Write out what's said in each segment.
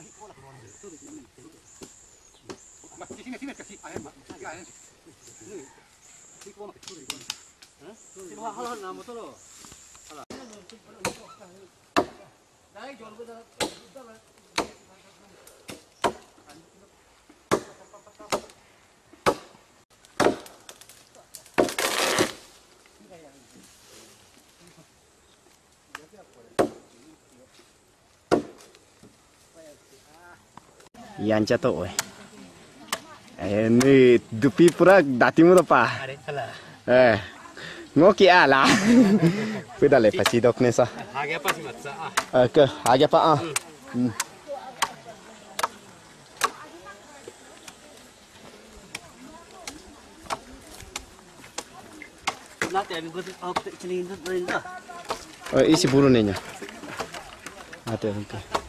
هذه ولا خضار ما تشينا تشينا تشي اهم اهم فيك وما تشوري ها تبغى هلا هلا مطلو هلا داي جول بدا Yeah, yeah, yeah. Ke age pa ah Hmm. nanti aku ikut aku sini itu itu. oh isi bulu ne nya ate ke Aku bilang nak kini nak kini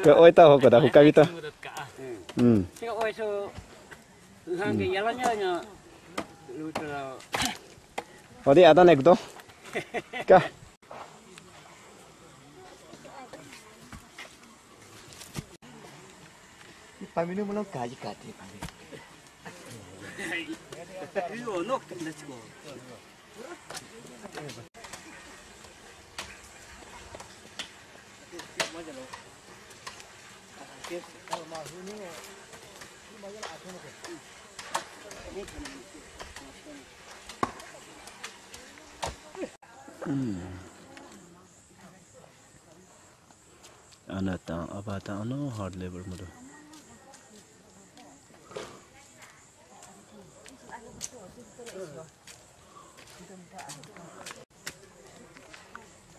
ke oi tahu dah aku kawi tahu hmm. hmm. Si oi ada nek to. Ka. Paminu mulo kaji kati paminu. Iyo nok let's go. Hmm. Anatan abatan no hard labor mudu.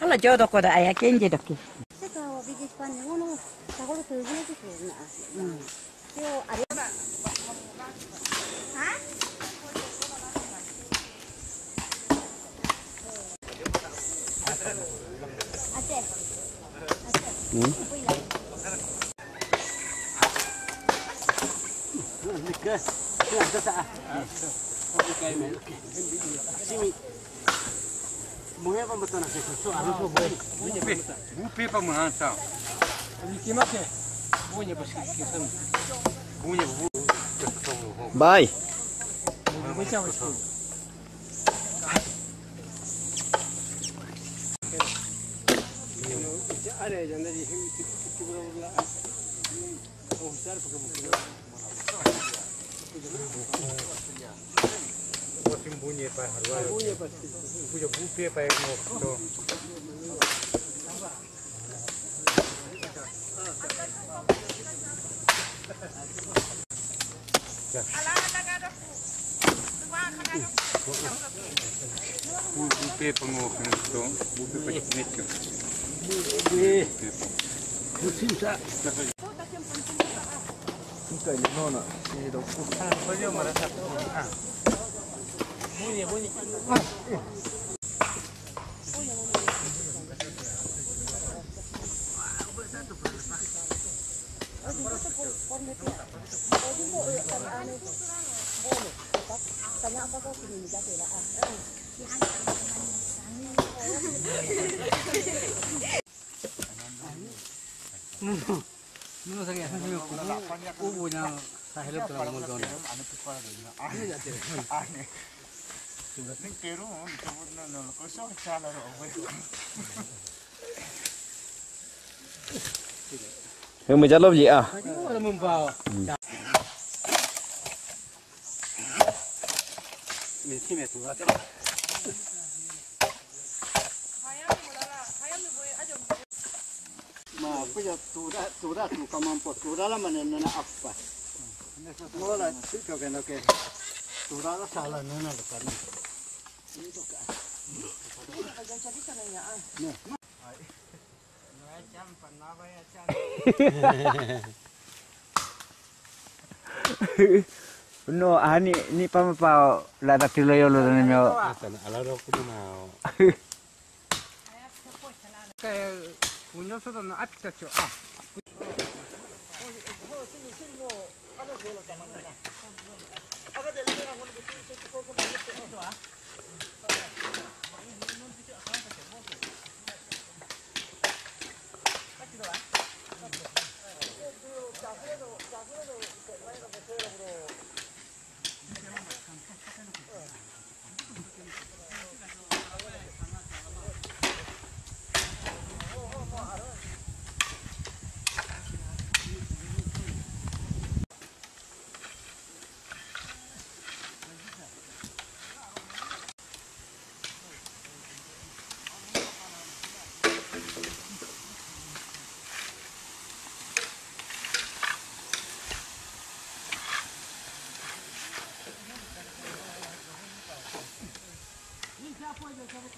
Halo jo doko da aya kenje doki. Sekawa تسعة Mulher vai botar na seca, só arranca. Vou pé para mulher, então. Que mais é? Bunha, para que são. Bunha, Vai. Vou tirar o escuro. Olha, já andei de rio, tipo, tipo, lá. Vou usar para que eu vou bunyi pak harwa bunyi pasti punya bupe pak yang waktu Bupe kali nono ini dok beliau merasa bunyi bunyi Tanya apa kau kini nikah sih lah? Hmm. ನೀವು ಸರಿ ಹೂವು ನಾವು ಹೇಳುತ್ತಲ್ಲ ಒಂದು పేరు కోసం చాలా Hương mình chất lớp gì à? Mình vào. Ừ. Mình khi mẹ thủ ra tu kamampo tu da la manen na appa. Mola sito ke no ke. Tu da la sala na na ka ni. No, ani ni pa pa la da kilo yo lo ni 5년서도 앞이다 쳐. 아. Okay.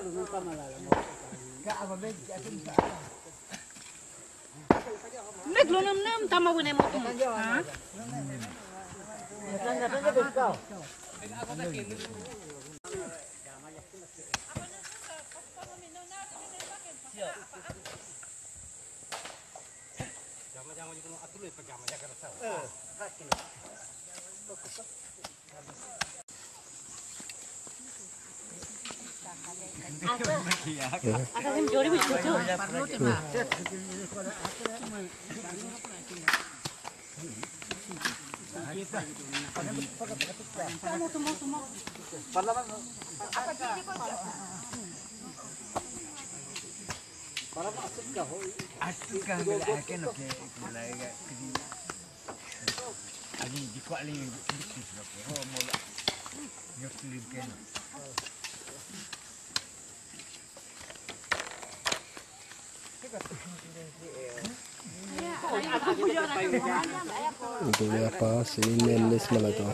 Aka sim jori bich kuchu. Ali Ani dikuat lagi, dikuat Aku Oh, mula. Nyok lim kena. Untuk apa si menis malah tuh?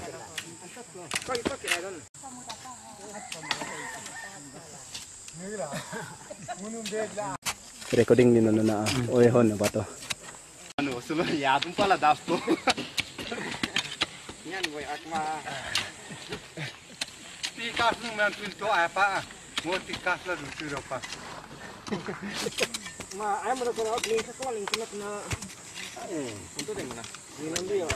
Recording ni nana na, oh eh hon apa tuh? Anu sebab ya tuh pala dastu. Nyan boy akma. Tikas nung mentuin tuh apa? Mau tikas lah dulu apa? Ma ay mo ko out ni sa ko ling kunat na. Eh, punto din na. Ni nang dia.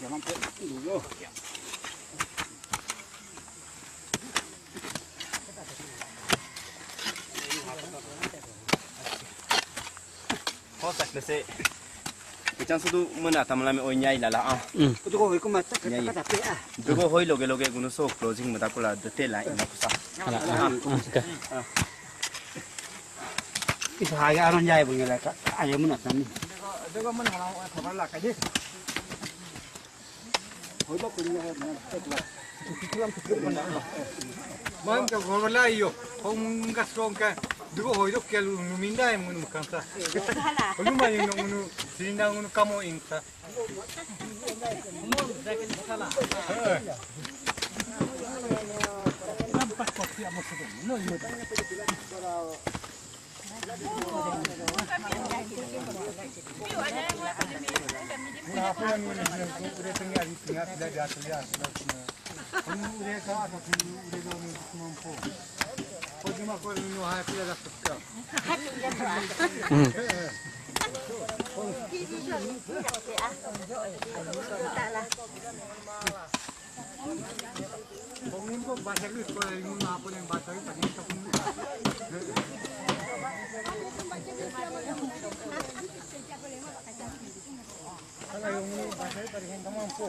Jangan pe dulu. Ko tak chang sudu muna tamla me oinyai la la ah dugo hoi kuma tak tak tak pe ah dugo hoi loge loge gunu so closing mata kula de te la ina kusa ala ah kisa haga aron jai bungela ka ayo muna tamni dugo muna hala khabar la ka je hoi ba kunya ha muna tak la kikilam kikilam muna ma ma ka khabar la yo hong ga strong ka 누가 어디로 eu 누민다 이문은 못 감사. 얼마나 이놈 문은 지린다 문은 까모 인사. Tengah tidak diatur ya, sudah não Ini mereka atau ini mereka mempunyai Kalau yang ini bahasa dari yang kamu mampu.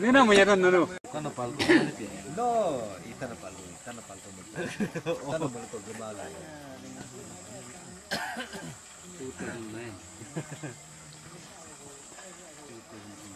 ನೀನ ಮುಯ್ಯದ ನಾನು ತನ್ನ ಪಾಲ್ತು ಲೋ ಈ ತನ್ನ ಪಾಲ್ತು ತನ್ನ ಪಾಲ್ತು ತನ್ನ ಪಾಲ್ತು ಗಬಾಲ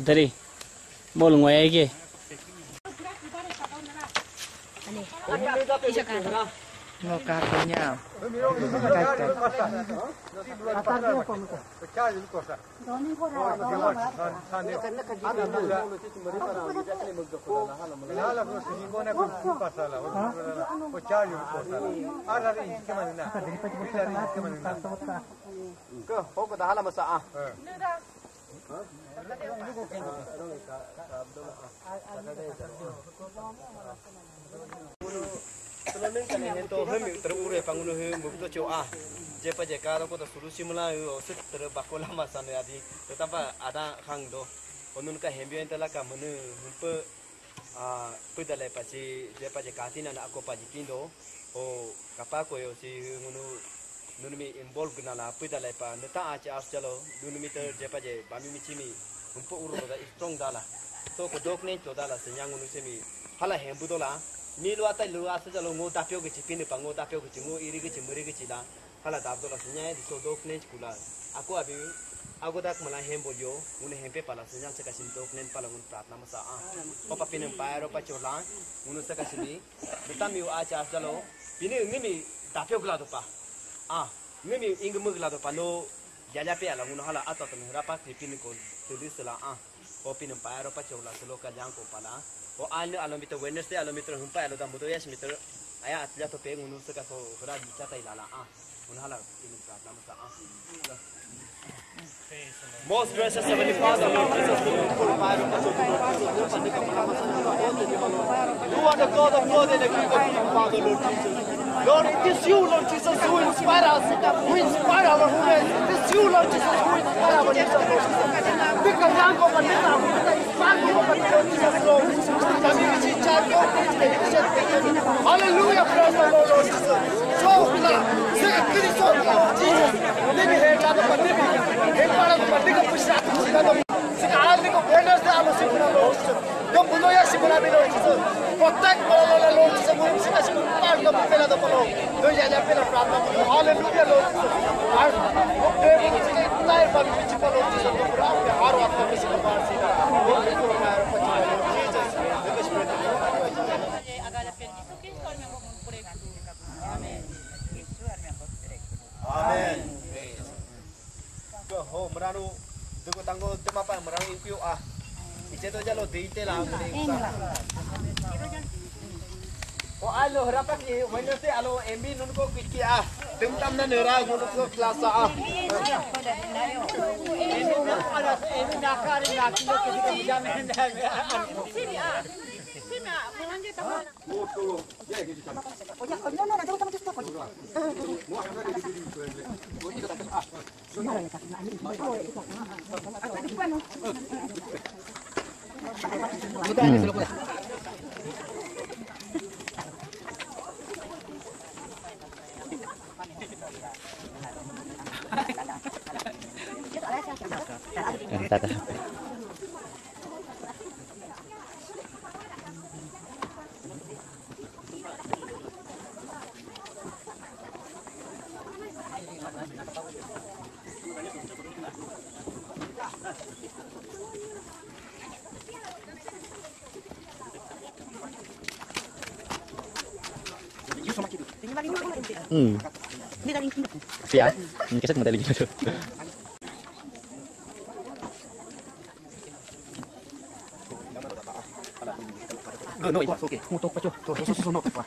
Adari. Mol ngoy ge. Ngo ka kanya. Pecah dulu kau sa. Doni ko ra. Hala ko sa hingo na kung pasala. Pecah dulu kau sa. Ada ni ni ke mana na? Ke, ho ko hala masa ah. Kan hemi ah. Jepa. Tetapa ada khang do. onun ka hembio entala ka menu humpe a pudale pachi je pachi katina na ako pachi kindo o kapa ko yo si ngunu nunu mi involve gna la pa neta acha as chalo nunu mi ter je pachi bami mi chimi humpe uru da strong dala to ko dok ne to dala se nyang se mi. Hala hembu dola mi lo ata lo asa chalo ngo ta pyo ke chi pin pa ngo ta ke chi ngo iri ke chi muri ke chi la hala dab dola se nyai di so dok ne kula aku abi aku dak malah hembo yo une hempe pala senyang seka sin tok nen pala un pratna masa a papa pinem pairo pa chola unu seka sini betam yu acha jalo bini ngimi dapyo gla do pa a ngimi ing mu gla do pa no jaja pe ala unu hala ato tem rapa kripin ko tulis la a o pinem pairo pa chola selo ka jang ko pala o alno alomito wednesday alomito humpa alo da mudo yes mito aya atja to pe unu seka ko ra bicha tai la la a unu hala pinem pratna masa a Most Jesus, Lord Jesus. You are the God of God and the of Father, Lord Jesus. Lord, it is you, Lord Jesus, who inspire us, who inspire our women. It is you, Lord Jesus, who inspire our Jesus. Pick a young of a a Lord Jesus. Hallelujah, praise the Lord, Lord Jesus. So, say a Jesus! song, Lord Jesus. Live here, God, the Pandemic. Hey, God, the Pandemic, push that, push that, Sing, I'll think of vendors, the Amo Sipuna, Lord Jesus. Don't put no Yashimuna, Lord Jesus. Protect all the Lord Jesus. We'll sing a school part of the Pela the Polo. No, yeah, yeah, Pela, Hallelujah, Lord Jesus. I'm, I'm, I'm, I'm, I'm, I'm, I'm, I'm, I'm, तो चलो दीते ओ तो आ लोहरा पक ये से आलो एमबी नुन को किची आ तुम तो तम ना नरा गुन को क्लास। आ एमबी ना आरा एमबी ना कार ना कि को किसी का मज़ा में ना Bueno. Hmm. Hmm. Siya? Hmm, kasi madaling ginawa. No, no, iwa, okay. Mutok pa, Cho. Susunod pa.